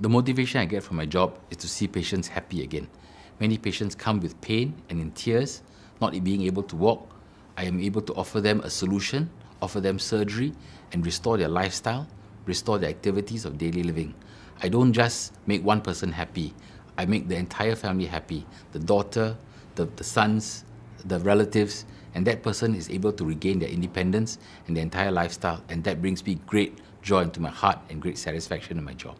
The motivation I get from my job is to see patients happy again. Many patients come with pain and in tears, not being able to walk. I am able to offer them a solution, offer them surgery, and restore their lifestyle, restore their activities of daily living. I don't just make one person happy, I make the entire family happy the daughter, the, the sons, the relatives, and that person is able to regain their independence and their entire lifestyle, and that brings me great joy into my heart and great satisfaction in my job.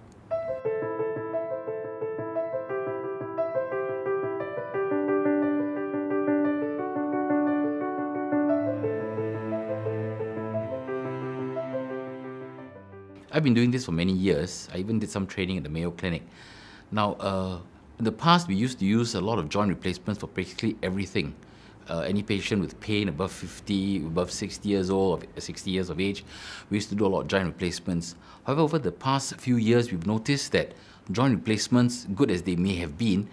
I've been doing this for many years. I even did some training at the Mayo Clinic. Now, uh, in the past, we used to use a lot of joint replacements for basically everything. Uh, any patient with pain above 50, above 60 years old, 60 years of age, we used to do a lot of joint replacements. However, over the past few years, we've noticed that joint replacements, good as they may have been,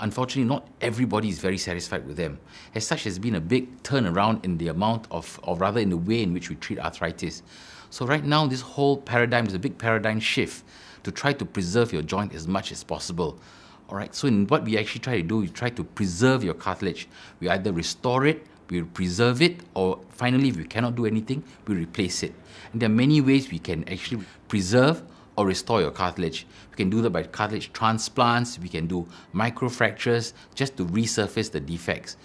unfortunately, not everybody is very satisfied with them. As such, there's been a big turnaround in the amount of, or rather in the way in which we treat arthritis. So right now, this whole paradigm is a big paradigm shift to try to preserve your joint as much as possible. All right, so in what we actually try to do, we try to preserve your cartilage. We either restore it, we preserve it, or finally, if we cannot do anything, we replace it. And there are many ways we can actually preserve or restore your cartilage. We can do that by cartilage transplants, we can do microfractures just to resurface the defects.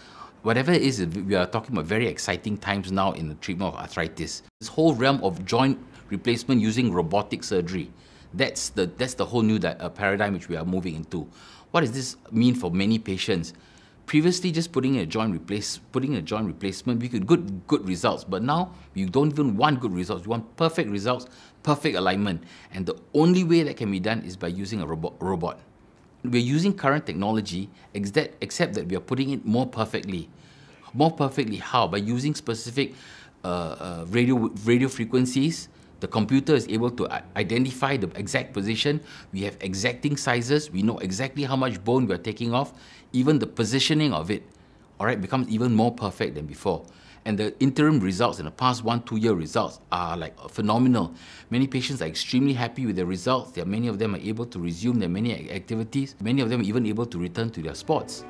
Whatever it is, we are talking about very exciting times now in the treatment of arthritis. This whole realm of joint replacement using robotic surgery. That's the, that's the whole new uh, paradigm which we are moving into. What does this mean for many patients? Previously, just putting a joint replace, putting a joint replacement, we could good good results. But now you don't even want good results. You want perfect results, perfect alignment, and the only way that can be done is by using a robot. robot. We're using current technology, except, that we are putting it more perfectly. More perfectly how? By using specific uh, uh, radio radio frequencies the computer is able to identify the exact position. We have exacting sizes. We know exactly how much bone we are taking off. Even the positioning of it, all right, becomes even more perfect than before. And the interim results in the past one, two year results are like phenomenal. Many patients are extremely happy with the results. There many of them are able to resume their many activities. Many of them even able to return to their sports.